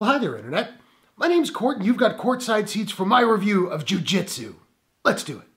Well, hi there, Internet. My name's Court, and you've got courtside seats for my review of Jiu-Jitsu. Let's do it.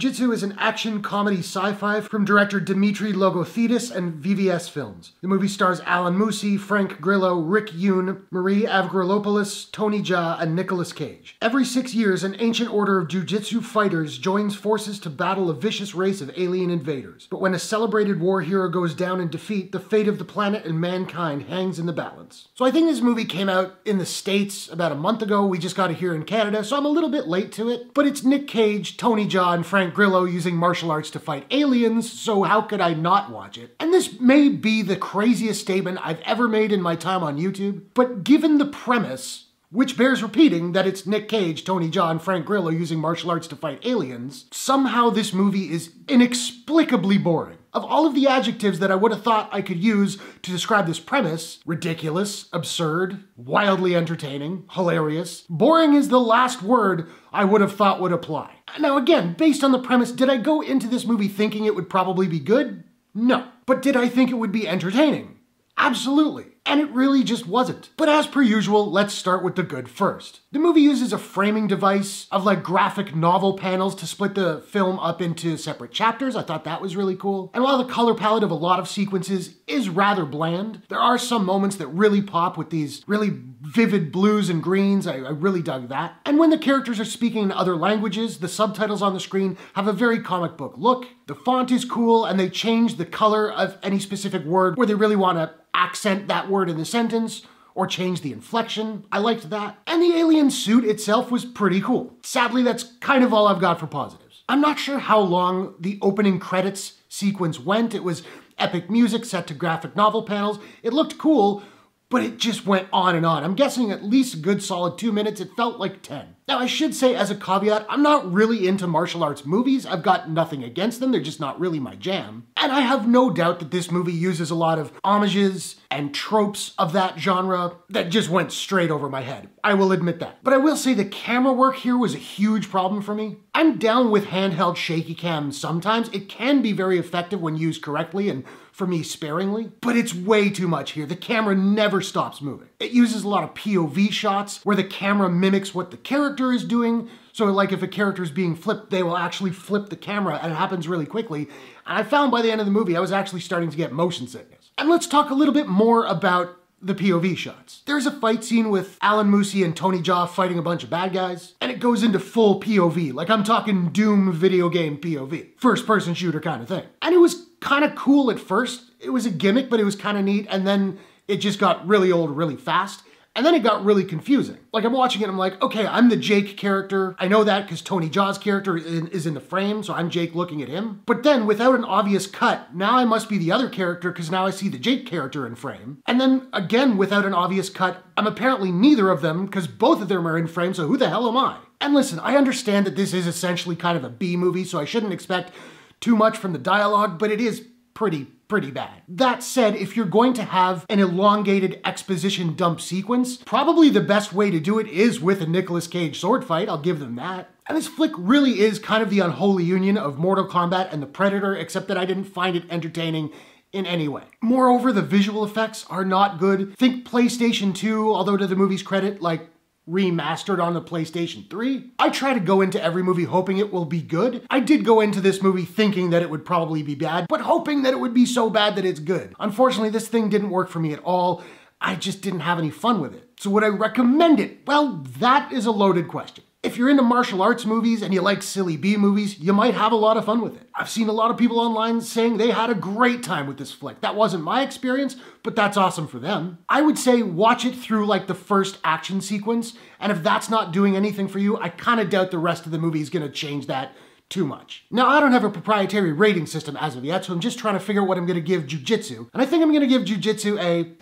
Jiu-Jitsu is an action comedy sci-fi from director Dimitri Logothetis and VVS Films. The movie stars Alain Moussi, Frank Grillo, Rick Yune, Marie Avgeropoulos, Tony Jaa, and Nicolas Cage. Every six years, an ancient order of jujitsu fighters joins forces to battle a vicious race of alien invaders. But when a celebrated war hero goes down in defeat, the fate of the planet and mankind hangs in the balance. So I think this movie came out in the States about a month ago. We just got it here in Canada, so I'm a little bit late to it. But it's Nic Cage, Tony Jaa, and Frank Grillo using martial arts to fight aliens, so how could I not watch it? And this may be the craziest statement I've ever made in my time on YouTube, but given the premise, which bears repeating that it's Nic Cage, Tony and Frank Grillo using martial arts to fight aliens, somehow this movie is inexplicably boring. Of all of the adjectives that I would have thought I could use to describe this premise ridiculous, absurd, wildly entertaining, hilarious boring is the last word I would have thought would apply. Now, again, based on the premise, did I go into this movie thinking it would probably be good? No. But did I think it would be entertaining? Absolutely and it really just wasn't. But as per usual, let's start with the good first. The movie uses a framing device of like graphic novel panels to split the film up into separate chapters. I thought that was really cool. And while the color palette of a lot of sequences is rather bland, there are some moments that really pop with these really vivid blues and greens. I, I really dug that. And when the characters are speaking in other languages, the subtitles on the screen have a very comic book look. The font is cool and they change the color of any specific word where they really want to accent that word in the sentence or change the inflection. I liked that. And the alien suit itself was pretty cool. Sadly, that's kind of all I've got for positives. I'm not sure how long the opening credits sequence went. It was epic music set to graphic novel panels. It looked cool, but it just went on and on. I'm guessing at least a good solid two minutes. It felt like 10. Now, I should say as a caveat, I'm not really into martial arts movies. I've got nothing against them, they're just not really my jam. And I have no doubt that this movie uses a lot of homages and tropes of that genre that just went straight over my head. I will admit that. But I will say the camera work here was a huge problem for me. I'm down with handheld shaky cam sometimes. It can be very effective when used correctly and for me sparingly, but it's way too much here. The camera never stops moving. It uses a lot of POV shots where the camera mimics what the character is doing. So like if a character is being flipped, they will actually flip the camera and it happens really quickly. And I found by the end of the movie, I was actually starting to get motion sickness. And let's talk a little bit more about the POV shots. There's a fight scene with Alain Moussi and Tony Jaa fighting a bunch of bad guys, and it goes into full POV, like I'm talking Doom video game POV. First person shooter kind of thing. And it was kind of cool at first. It was a gimmick, but it was kind of neat, and then it just got really old really fast. And then it got really confusing. Like I'm watching it, I'm like, okay, I'm the Jake character. I know that because Tony Jaa's character is in the frame, so I'm Jake looking at him. But then without an obvious cut, now I must be the other character because now I see the Jake character in frame. And then again, without an obvious cut, I'm apparently neither of them because both of them are in frame, so who the hell am I? And listen, I understand that this is essentially kind of a B movie, so I shouldn't expect too much from the dialogue, but it is pretty pretty bad. That said, if you're going to have an elongated exposition dump sequence, probably the best way to do it is with a Nicolas Cage sword fight, I'll give them that. And this flick really is kind of the unholy union of Mortal Kombat and The Predator, except that I didn't find it entertaining in any way. Moreover, the visual effects are not good. Think PlayStation 2, although to the movie's credit, like remastered on the PlayStation 3. I try to go into every movie hoping it will be good. I did go into this movie thinking that it would probably be bad, but hoping that it would be so bad that it's good. Unfortunately, this thing didn't work for me at all. I just didn't have any fun with it. So would I recommend it? Well, that is a loaded question. If you're into martial arts movies and you like silly B movies, you might have a lot of fun with it. I've seen a lot of people online saying they had a great time with this flick. That wasn't my experience, but that's awesome for them. I would say watch it through like the first action sequence, and if that's not doing anything for you, I kind of doubt the rest of the movie is gonna change that too much. Now, I don't have a proprietary rating system as of yet, so I'm just trying to figure out what I'm gonna give Jiu-Jitsu, and I think I'm gonna give Jiu-Jitsu a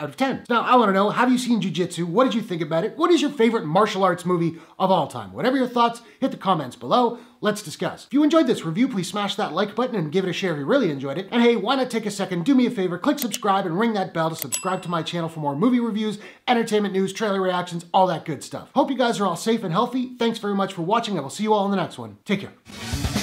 out of 10. Now, I want to know, have you seen Jiu-Jitsu? What did you think about it? What is your favorite martial arts movie of all time? Whatever your thoughts, hit the comments below. Let's discuss. If you enjoyed this review, please smash that like button and give it a share if you really enjoyed it. And hey, why not take a second, do me a favor, click subscribe and ring that bell to subscribe to my channel for more movie reviews, entertainment news, trailer reactions, all that good stuff. Hope you guys are all safe and healthy. Thanks very much for watching. I will see you all in the next one. Take care.